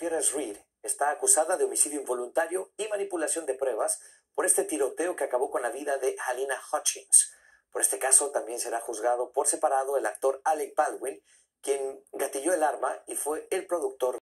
Gutiérrez Reed está acusada de homicidio involuntario y manipulación de pruebas por este tiroteo que acabó con la vida de Halina Hutchins. Por este caso también será juzgado por separado el actor Alec Baldwin, quien gatilló el arma y fue el productor